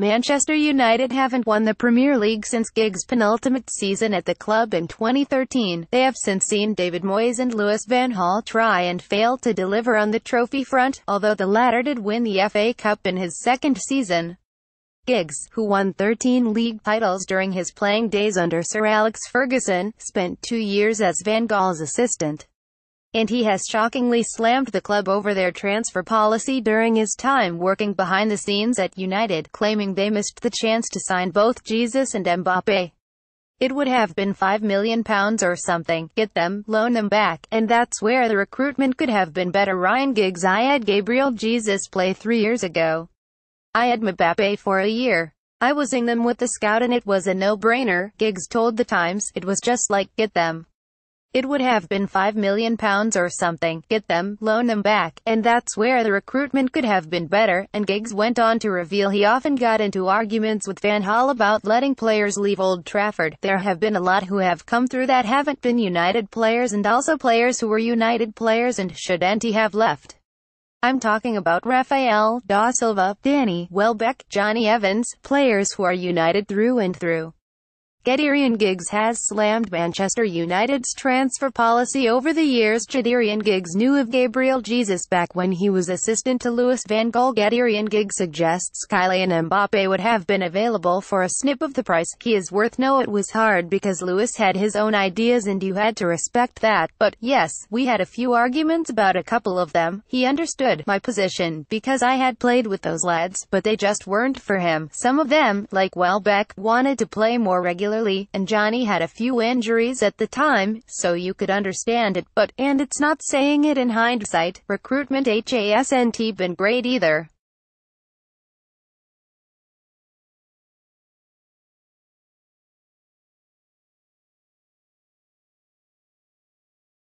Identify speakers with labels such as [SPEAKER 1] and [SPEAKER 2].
[SPEAKER 1] Manchester United haven't won the Premier League since Giggs' penultimate season at the club in 2013. They have since seen David Moyes and Louis van Gaal try and fail to deliver on the trophy front, although the latter did win the FA Cup in his second season. Giggs, who won 13 league titles during his playing days under Sir Alex Ferguson, spent two years as Van Gaal's assistant and he has shockingly slammed the club over their transfer policy during his time working behind the scenes at United, claiming they missed the chance to sign both Jesus and Mbappe. It would have been £5 million or something, get them, loan them back, and that's where the recruitment could have been better Ryan Giggs I had Gabriel Jesus play three years ago. I had Mbappe for a year. I was in them with the scout and it was a no-brainer, Giggs told The Times, it was just like, get them. It would have been £5 million or something, get them, loan them back, and that's where the recruitment could have been better, and Giggs went on to reveal he often got into arguments with Van Gaal about letting players leave Old Trafford. There have been a lot who have come through that haven't been United players and also players who were United players and shouldn't have left. I'm talking about Rafael, Da Silva, Danny, Welbeck, Jonny Evans, players who are United through and through. Gideon Giggs has slammed Manchester United's transfer policy over the years. Gideon Giggs knew of Gabriel Jesus back when he was assistant to Louis van Gaal. Gideon Giggs suggests Kylian Mbappe would have been available for a snip of the price he is worth. No, it was hard because Louis had his own ideas and you had to respect that. But, yes, we had a few arguments about a couple of them. He understood my position because I had played with those lads, but they just weren't for him. Some of them, like Welbeck, wanted to play more regularly regularly, and Jonny had a few injuries at the time, so you could understand it, but, and it's not saying it in hindsight, recruitment hasn't been great either.